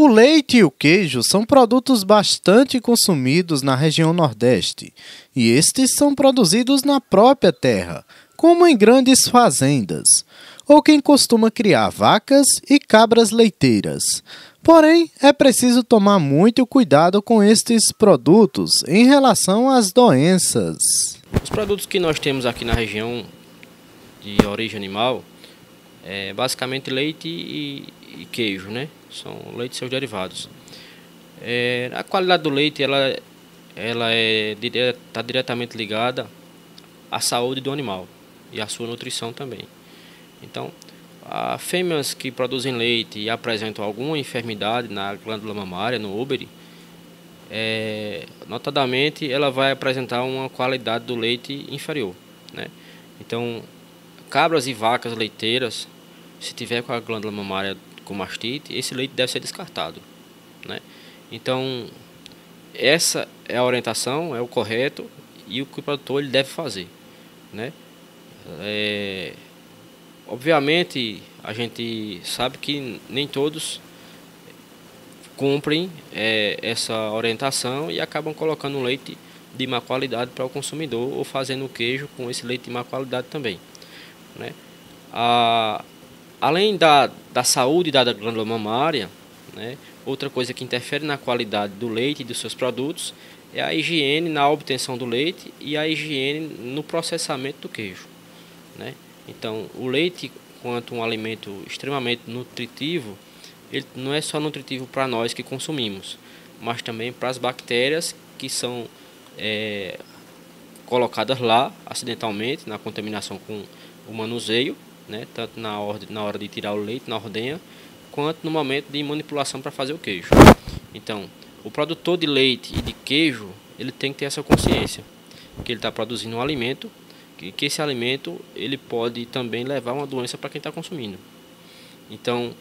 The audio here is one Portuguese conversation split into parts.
O leite e o queijo são produtos bastante consumidos na região Nordeste, e estes são produzidos na própria terra, como em grandes fazendas, ou quem costuma criar vacas e cabras leiteiras. Porém, é preciso tomar muito cuidado com estes produtos em relação às doenças. Os produtos que nós temos aqui na região de origem animal é basicamente leite e, e queijo, né? São leite e seus derivados. É, a qualidade do leite ela, ela é está diretamente ligada à saúde do animal e à sua nutrição também. Então, a fêmeas que produzem leite e apresentam alguma enfermidade na glândula mamária, no úbere, é, notadamente ela vai apresentar uma qualidade do leite inferior. Né? Então, cabras e vacas leiteiras, se tiver com a glândula mamária com mastite, esse leite deve ser descartado. Né? Então, essa é a orientação, é o correto e o que o produtor ele deve fazer. Né? É, obviamente, a gente sabe que nem todos cumprem é, essa orientação e acabam colocando leite de má qualidade para o consumidor ou fazendo queijo com esse leite de má qualidade também. Né? A, além da, da saúde da glândula mamária, né, outra coisa que interfere na qualidade do leite e dos seus produtos é a higiene na obtenção do leite e a higiene no processamento do queijo. Né? Então, o leite, quanto um alimento extremamente nutritivo, ele não é só nutritivo para nós que consumimos, mas também para as bactérias que são é, colocadas lá acidentalmente na contaminação com o manuseio né, tanto na, ordem, na hora de tirar o leite, na ordenha, quanto no momento de manipulação para fazer o queijo. Então, o produtor de leite e de queijo, ele tem que ter essa consciência, que ele está produzindo um alimento, que, que esse alimento ele pode também levar uma doença para quem está consumindo. Então,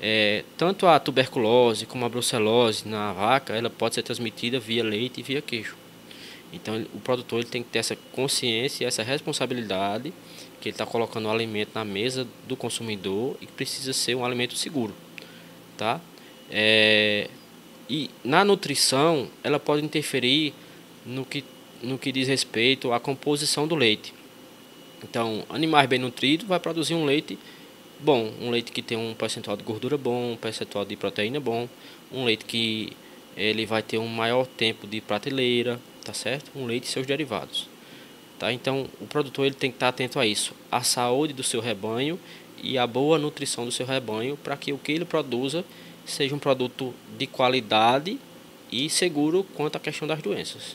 é, tanto a tuberculose como a brucelose na vaca, ela pode ser transmitida via leite e via queijo. Então o produtor ele tem que ter essa consciência, essa responsabilidade que ele está colocando o alimento na mesa do consumidor e que precisa ser um alimento seguro, tá? É, e na nutrição ela pode interferir no que no que diz respeito à composição do leite. Então, animais bem nutridos vai produzir um leite bom, um leite que tem um percentual de gordura bom, um percentual de proteína bom, um leite que ele vai ter um maior tempo de prateleira, tá certo? Um leite e seus derivados. Tá? Então, o produtor ele tem que estar atento a isso, a saúde do seu rebanho e a boa nutrição do seu rebanho para que o que ele produza seja um produto de qualidade e seguro quanto à questão das doenças.